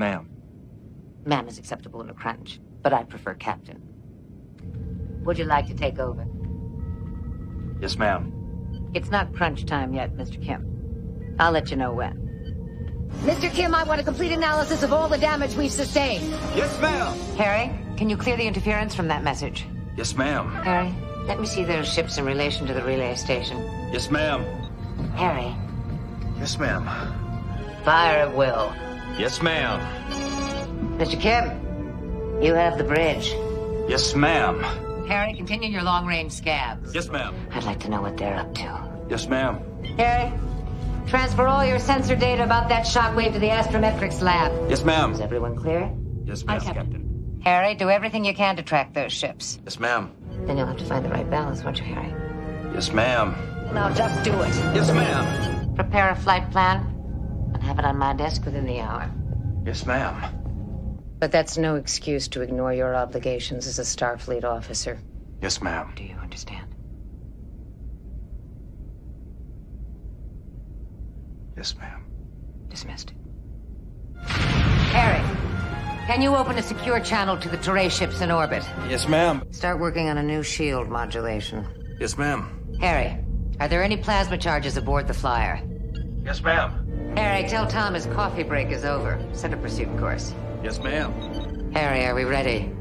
Ma'am. Ma'am is acceptable in a crunch, but I prefer captain. Would you like to take over? Yes, ma'am. It's not crunch time yet, Mr. Kim. I'll let you know when. Mr. Kim, I want a complete analysis of all the damage we've sustained. Yes, ma'am. Harry, can you clear the interference from that message? Yes, ma'am. Harry, let me see those ships in relation to the relay station. Yes, ma'am. Harry, Yes, ma'am. fire at will. Yes, ma'am. Mr. Kim, you have the bridge. Yes, ma'am. Harry, continue your long-range scabs. Yes, ma'am. I'd like to know what they're up to. Yes, ma'am. Harry, transfer all your sensor data about that shockwave to the astrometrics lab. Yes, ma'am. Is everyone clear? Yes, ma'am. Captain. Harry, do everything you can to track those ships. Yes, ma'am. Then you'll have to find the right balance, won't you, Harry? Yes, ma'am. Now just do it. Yes, ma'am. Prepare a flight plan and have it on my desk within the hour. Yes, ma'am. But that's no excuse to ignore your obligations as a Starfleet officer. Yes, ma'am. Do you understand? Yes, ma'am. Dismissed. Harry, can you open a secure channel to the Teray ships in orbit? Yes, ma'am. Start working on a new shield modulation. Yes, ma'am. Harry, are there any plasma charges aboard the flyer? Yes, ma'am. Harry, tell Tom his coffee break is over. Set a pursuit course. Yes, ma'am. Harry, are we ready?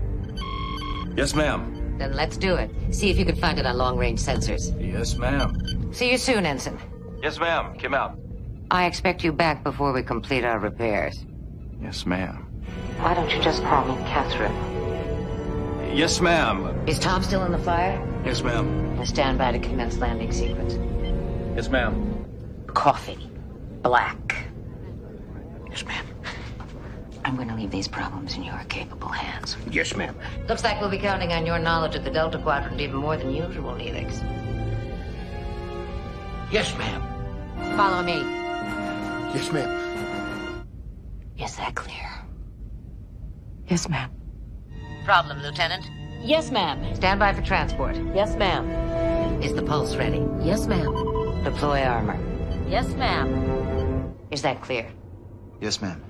Yes, ma'am. Then let's do it. See if you can find it on long-range sensors. Yes, ma'am. See you soon, Ensign. Yes, ma'am. Kim out. I expect you back before we complete our repairs. Yes, ma'am. Why don't you just call me Kathryn? Yes, ma'am. Is Tom still in the fire? Yes, ma'am. Now stand by to commence landing sequence. Yes, ma'am. Coffee. Black. Yes, ma'am. I'm going to leave these problems in your capable hands. Yes, ma'am. Looks like we'll be counting on your knowledge of the Delta Quadrant even more than usual, Neelix. Yes, ma'am. Follow me. Yes, ma'am. Is that clear? Yes, ma'am. Problem, Lieutenant? Yes, ma'am. Stand by for transport. Yes, ma'am. Is the pulse ready? Yes, ma'am. Deploy armor. Yes, ma'am. Is that clear? Yes, ma'am.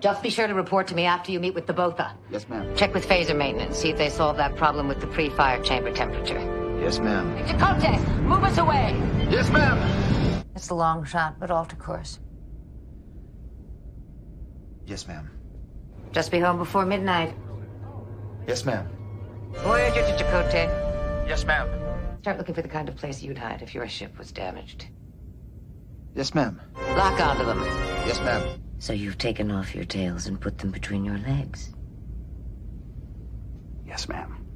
Just be sure to report to me after you meet with the Botha. Yes, ma'am. Check with phaser maintenance, see if they solve that problem with the pre-fire chamber temperature. Yes, ma'am. Chakotay, move us away! Yes, ma'am. It's a long shot, but alter course. Yes, ma'am. Just be home before midnight. Yes, ma'am. Voyager to Chakotay. Yes, ma'am. Start looking for the kind of place you'd hide if your ship was damaged. Yes, ma'am. Lock onto them. Yes, ma'am. So you've taken off your tails and put them between your legs. Yes, ma'am.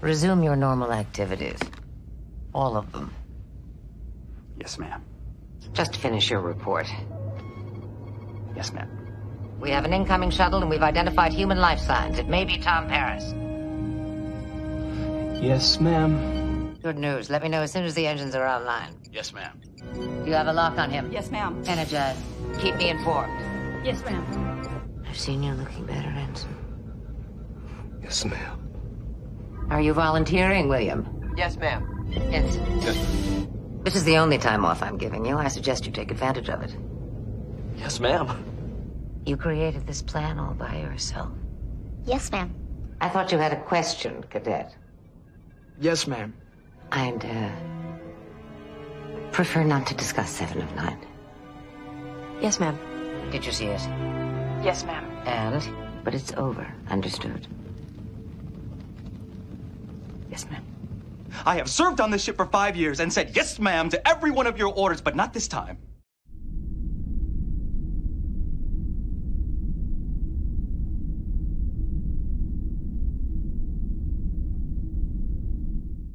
Resume your normal activities. All of them. Yes, ma'am. Just finish your report. Yes, ma'am. We have an incoming shuttle and we've identified human life signs. It may be Tom Paris. Yes, ma'am. Good news. Let me know as soon as the engines are online. Yes, ma'am. You have a lock on him. Yes, ma'am. Energize. Keep me informed. Yes, ma'am. I've seen you looking better, Ensign. Yes, ma'am. Are you volunteering, William? Yes, ma'am. Ensign. Yes. This is the only time off I'm giving you. I suggest you take advantage of it. Yes, ma'am. You created this plan all by yourself. Yes, ma'am. I thought you had a question, Cadet. Yes, ma'am. I'd, uh, prefer not to discuss Seven of Nine. Yes, ma'am. Did you see it? Yes, ma'am. And? But it's over. Understood. Yes, ma'am. I have served on this ship for five years and said yes, ma'am, to every one of your orders, but not this time.